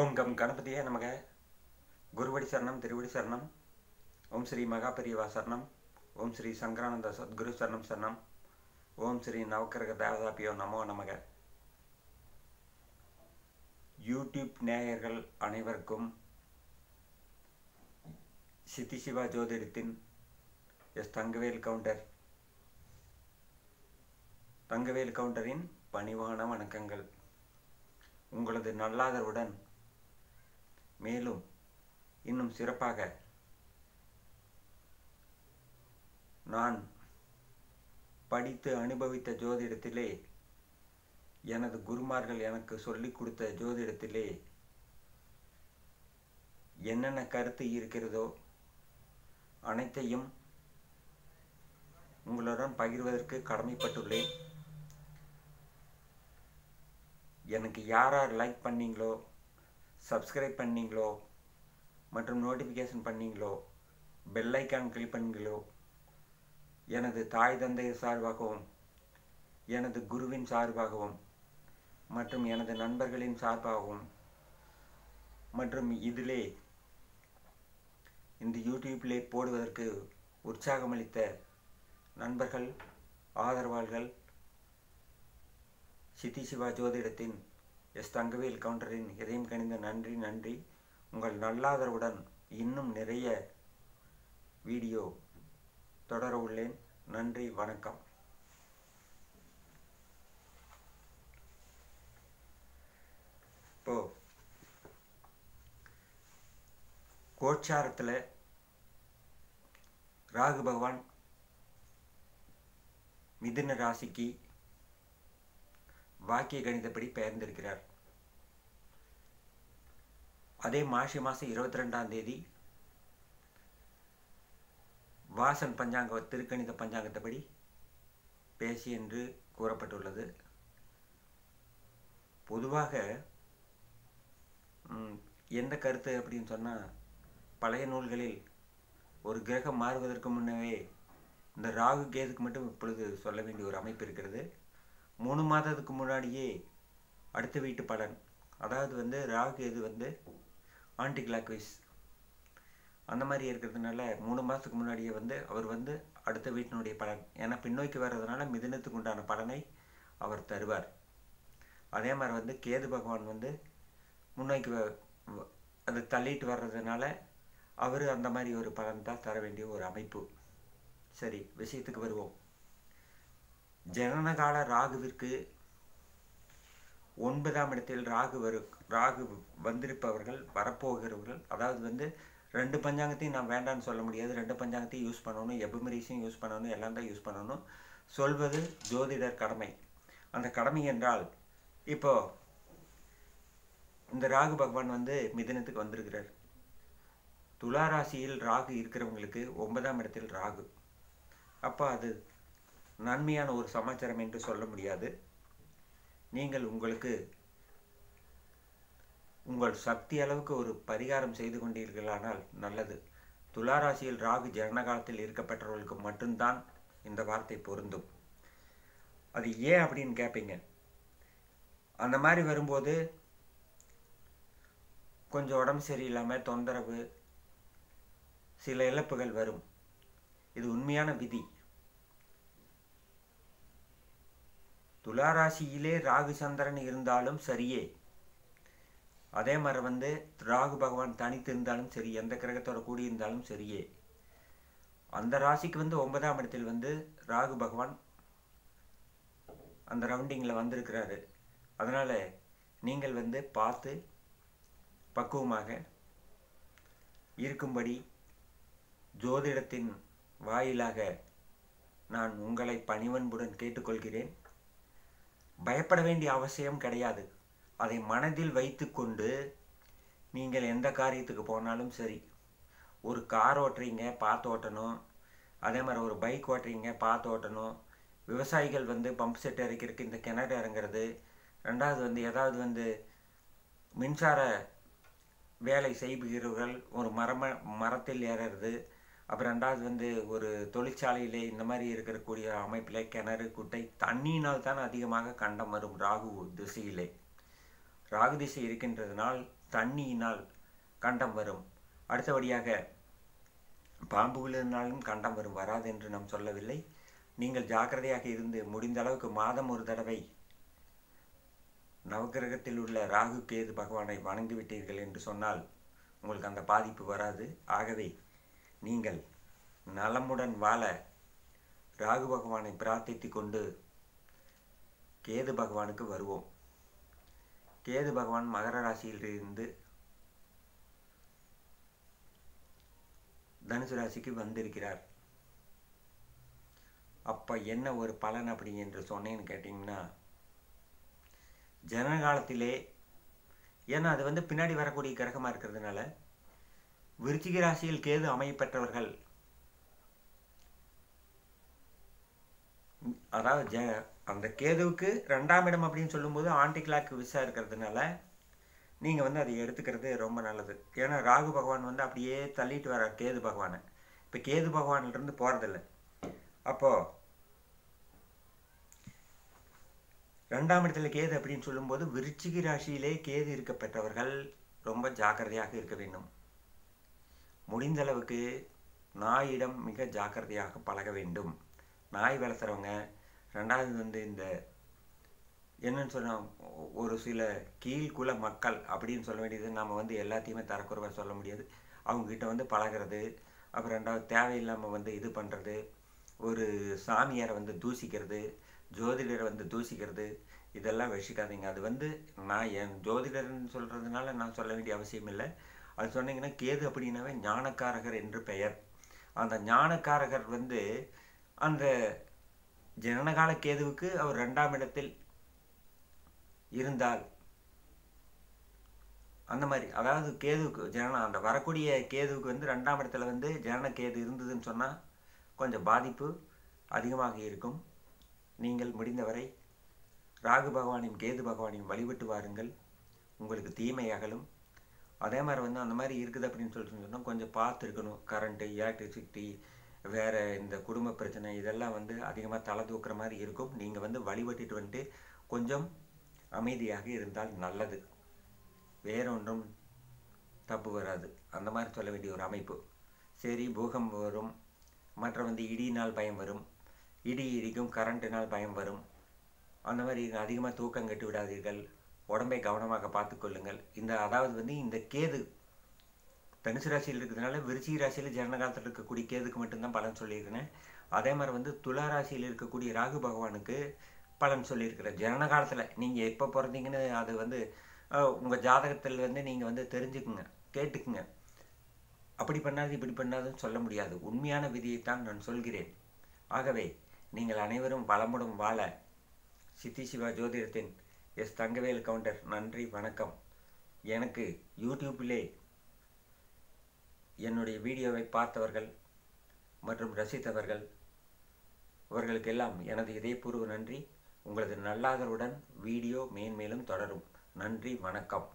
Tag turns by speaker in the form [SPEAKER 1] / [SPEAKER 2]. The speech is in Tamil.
[SPEAKER 1] ஓம் கம் கணபதியே நமக. குருவடி சரணம் திருவடி சரணம். ஓம் ஸ்ரீ மகாபெரியவா சரணம். ஓம் ஸ்ரீ சங்கரானந்த சத்குரு சரணம் சரணம். ஓம் ஸ்ரீ நவக்கிரக தேவதாபியோ நமோ நமக. யூடியூப் நேயர்கள் அனைவருக்கும் சித்தி சிவா ஜோதிடத்தின் எஸ் தங்கவேல் கவுண்டர். தங்கவேல் கவுண்டரின் பணிவான வணக்கங்கள். உங்களது நல்லாதருடன் மேலும் இன்னும் சிறப்பாக நான் படித்து அனுபவித்த ஜோதிடத்திலே எனது குருமார்கள் எனக்கு சொல்லிக் கொடுத்த ஜோதிடத்திலே என்னென்ன கருத்து இருக்கிறதோ அனைத்தையும் உங்களுடன் பகிர்வதற்கு கடமைப்பட்டுள்ளேன். எனக்கு யார் யார் லைக் பண்ணீங்களோ சப்ஸ்கிரைப் பண்ணீங்களோ மற்றும் நோட்டிஃபிகேஷன் பண்ணீங்களோ பெல் ஐக்கான் கிளிக் பண்ணிங்களோ எனது தாய் தந்தையர் சார்பாகவும் எனது குருவின் சார்பாகவும் மற்றும் எனது நண்பர்களின் சார்பாகவும் மற்றும் இதிலே இந்த யூடியூப்பிலே போடுவதற்கு உற்சாகமளித்த நண்பர்கள் ஆதரவாளர்கள் சித்தி சிவா ஜோதிடத்தின் எஸ் தங்கவேல் கவுண்டரின் இதயம் கணிந்த நன்றி நன்றி. உங்கள் நல்லாதரவுடன் இன்னும் நிறைய வீடியோ தொடர உள்ளேன். நன்றி வணக்கம். இப்போ கோச்சாரத்தில் ராகு பகவான் மிதுன ராசிக்கு வாக்கிய கணிதப்படி பெயர்ந்திருக்கிறார். அதே மாசி மாதம் இருபத்தி ரெண்டாம் தேதி வாசன் பஞ்சாங்க திருக்கணித பஞ்சாங்கத்தபடி பேசி என்று கூறப்பட்டுள்ளது. பொதுவாக எந்த கருத்து அப்படின்னு சொன்னால் பழைய நூல்களில் ஒரு கிரகம் மாறுவதற்கு முன்னவே இந்த ராகு கேதுக்கு மட்டும் இப்பொழுது சொல்ல வேண்டிய ஒரு அமைப்பு இருக்கிறது. மூணு மாதத்துக்கு முன்னாடியே அடுத்த வீட்டு பலன். அதாவது வந்து ராகு கேது வந்து ஆன்டி கிளாக்வைஸ் அந்த மாதிரி இருக்கிறதுனால மூணு மாதத்துக்கு முன்னாடியே வந்து அவர் வந்து அடுத்த வீட்டினுடைய பலன். ஏன்னா பின்னோக்கி வர்றதுனால மிதினத்துக்கு உண்டான பலனை அவர் தருவார். அதே மாதிரி வந்து கேது பகவான் வந்து முன்னோக்கி அது தள்ளிட்டு வர்றதுனால அவர் அந்த மாதிரி ஒரு பலன் தான் தர வேண்டிய ஒரு அமைப்பு. சரி விஷயத்துக்கு வருவோம். ஜனனகால ராகுவிற்கு ஒன்பதாம் இடத்தில் ராகு வரு ராகு வந்திருப்பவர்கள் வரப்போகிறவர்கள் அதாவது வந்து ரெண்டு பஞ்சாங்கத்தையும் நான் வேண்டான்னு சொல்ல முடியாது. ரெண்டு பஞ்சாங்கத்தையும் யூஸ் பண்ணணும். எபுமரிஸையும் யூஸ் பண்ணணும். எல்லாம் தான் யூஸ் பண்ணணும். சொல்வது ஜோதிடர் கடமை. அந்த கடமை என்றால் இப்போ இந்த ராகு பகவான் வந்து மிதனத்துக்கு வந்திருக்கிறார். துலா ராசியில் ராகு இருக்கிறவங்களுக்கு ஒன்பதாம் இடத்தில் ராகு. அப்போ அது நன்மையான ஒரு சமாச்சாரம் என்று சொல்ல முடியாது. நீங்கள் உங்களுக்கு உங்கள் சக்தி அளவுக்கு ஒரு பரிகாரம் செய்து கொண்டீர்களானால் நல்லது. துளாராசியில் ராகு ஜனகாலத்தில் இருக்கப்பட்டவர்களுக்கு மட்டும்தான் இந்த வார்த்தை பொருந்தும். அது ஏன் அப்படின்னு கேட்பீங்க அந்த மாதிரி வரும்போது கொஞ்சம் உடம்பு சரியில்லாமல் தொந்தரவு சில இழப்புகள் வரும். இது உண்மையான விதி. துளாராசியிலே ராகு சந்திரன் இருந்தாலும் சரியே. அதே மாதிரி வந்து ராகு பகவான் தனித்து இருந்தாலும் சரி எந்த கிரகத்தோட கூடி இருந்தாலும் சரியே. அந்த ராசிக்கு வந்து ஒன்பதாம் இடத்தில் வந்து ராகு பகவான் அந்த ரவுண்டிங்கில் வந்திருக்கிறாரு. அதனால் நீங்கள் வந்து பார்த்து பக்குவமாக இருக்கும்படி ஜோதிடத்தின் வாயிலாக நான் உங்களை பணிவன்புடன் கேட்டுக்கொள்கிறேன். பயப்பட வேண்டிய அவசியம் கிடையாது. அதை மனதில் வைத்துக்கொண்டு நீங்கள் எந்த காரியத்துக்கு போனாலும் சரி ஒரு கார் ஓட்டுறீங்க பார்த்து ஓட்டணும். அதே மாதிரி ஒரு பைக் ஓட்டுறீங்க பார்த்து ஓட்டணும். விவசாயிகள் வந்து பம்ப் செட் இறக்கிறதுக்கு இந்த கிணறு இறங்குறது. ரெண்டாவது வந்து ஏதாவது வந்து மின்சார வேலை செய்கிறவர்கள் ஒரு மரம மரத்தில் ஏறுறது. அப்புறம் ரெண்டாவது வந்து ஒரு தொழிற்சாலையிலே இந்த மாதிரி இருக்கக்கூடிய அமைப்பில் கிணறு குட்டை தண்ணியினால் தான் அதிகமாக கண்டம் வரும் ராகு திசையிலே. ராகு திசை இருக்கின்றதுனால் தண்ணியினால் கண்டம் வரும். அடுத்தபடியாக பாம்புகளினாலும் கண்டம் வரும் வராது என்று நாம் சொல்லவில்லை. நீங்கள் ஜாக்கிரதையாக இருந்து முடிந்த அளவுக்கு மாதம் ஒரு தடவை நவகிரகத்தில் உள்ள ராகு கேது பகவானை வணங்கிவிட்டீர்கள் என்று சொன்னால் உங்களுக்கு அந்த பாதிப்பு வராது. ஆகவே நீங்கள் நலமுடன் வாழ ராகு பகவானை பிரார்த்தித்து கொண்டு கேது பகவானுக்கு வருவோம். கேது பகவான் மகர ராசியிலிருந்து தனுசு ராசிக்கு வந்திருக்கிறார். அப்போ என்ன ஒரு பலன் அப்படி என்று சொன்னேன்னு கேட்டிங்கன்னா ஜனகாலத்திலே ஏன்னா அது வந்து பின்னாடி வரக்கூடிய கிரகமாக இருக்கிறதுனால விருச்சிக ராசியில் கேது அமையப்பெற்றவர்கள் அதாவது ஜ அந்த கேதுவுக்கு ரெண்டாம் இடம் அப்படின்னு சொல்லும்போது ஆண்டி கிளாக் விசா இருக்கிறதுனால நீங்கள் வந்து அதை எடுத்துக்கிறது ரொம்ப நல்லது. ஏன்னா ராகு பகவான் வந்து அப்படியே தள்ளிட்டு வர கேது பகவானை. இப்போ கேது பகவான்லேருந்து போகிறதில்ல அப்போது ரெண்டாம் இடத்துல கேது அப்படின்னு சொல்லும்போது விருச்சிகி ராசியிலே கேது இருக்கப்பட்டவர்கள் ரொம்ப ஜாக்கிரதையாக இருக்க வேண்டும். முடிந்தளவுக்கு நாயிடம் மிக ஜாக்கிரதையாக பழக வேண்டும். நாய் வளர்த்துறவங்க ரெண்டாவது வந்து இந்த என்னன்னு சொன்னால் ஒரு சில கீழ்குல மக்கள் அப்படின்னு சொல்ல வேண்டியது நம்ம வந்து எல்லாத்தையுமே தரக்குறைவாக சொல்ல முடியாது. அவங்கக்கிட்ட வந்து பழகிறது அப்புறம் ரெண்டாவது தேவையில்லாமல் வந்து இது பண்ணுறது ஒரு சாமியாரை வந்து தூசிக்கிறது ஜோதிடரை வந்து தூசிக்கிறது இதெல்லாம் வச்சுக்காதீங்க. அது வந்து நான் என் ஜோதிடர்னு சொல்கிறதுனால நான் சொல்ல வேண்டிய அவசியம் இல்லை. அது சொன்னீங்கன்னா கேது அப்படின்னாவே ஞானக்காரகர் என்று பெயர். அந்த ஞானக்காரகர் வந்து அந்த ஜனனகால கேதுவுக்கு அவர் ரெண்டாம் இடத்தில் இருந்தால் அந்த மாதிரி அதாவது கேதுவுக்கு ஜனன அந்த வரக்கூடிய கேதுவுக்கு வந்து ரெண்டாம் இடத்துல வந்து ஜனன கேது இருந்ததுன்னு சொன்னால் கொஞ்சம் பாதிப்பு அதிகமாக இருக்கும். நீங்கள் முடிந்தவரை ராகு பகவானையும் கேது பகவானையும் வழிபட்டு வாருங்கள். உங்களுக்கு தீமை அகலும் அதே மாதிரி வந்து அந்த மாதிரி இருக்குது அப்படின்னு சொல்லிட்டு சொன்னால் கொஞ்சம் பார்த்துருக்கணும். கரண்ட்டு எலக்ட்ரிசிட்டி வேறு இந்த குடும்ப பிரச்சனை இதெல்லாம் வந்து அதிகமாக தலை தூக்குற மாதிரி இருக்கும். நீங்கள் வந்து வழிபட்டுட்டு வந்துட்டு கொஞ்சம் அமைதியாக இருந்தால் நல்லது. வேற ஒன்றும் தப்பு வராது. அந்த மாதிரி சொல்ல வேண்டிய ஒரு அமைப்பு. சரி பூகம்பம் வரும். மற்ற வந்து இடியினால் பயம் வரும். இடி இடிக்கும் கரண்ட்டினால் பயம் வரும். அந்த மாதிரி அதிகமாக தூக்கம் கட்டி விடாதீர்கள். உடம்பை கவனமாக பார்த்துக்கொள்ளுங்கள் இந்த அதாவது வந்து இந்த கேது தனுசு ராசியில் இருக்கிறதுனால விருச்சி ராசியில் ஜனகாலத்தில் இருக்கக்கூடிய கேதுக்கு மட்டும்தான் பலன் சொல்லியிருக்கிறேன். அதே மாதிரி வந்து துலா ராசியில் இருக்கக்கூடிய ராகு பகவானுக்கு பலன் சொல்லியிருக்கிறேன். ஜனன காலத்தில் நீங்கள் எப்போ பிறந்தீங்கன்னு அது வந்து உங்கள் ஜாதகத்தில் வந்து நீங்கள் வந்து தெரிஞ்சுக்குங்க கேட்டுக்குங்க. அப்படி பண்ணாது இப்படி பண்ணாதுன்னு சொல்ல முடியாது. உண்மையான விதியைத்தான் நான் சொல்கிறேன். ஆகவே நீங்கள் அனைவரும் வளமுடன் வாழ. சித்தி சிவா ஜோதிடத்தின் எஸ் தங்கவேல் கவுண்டர் நன்றி வணக்கம். எனக்கு யூடியூப்பிலே என்னுடைய வீடியோவை பார்த்தவர்கள் மற்றும் ரசித்தவர்கள் அவர்களுக்கெல்லாம் எனது இதயபூர்வ நன்றி. உங்களது நல்லாதருடன் வீடியோ மேன்மேலும் தொடரும். நன்றி வணக்கம்.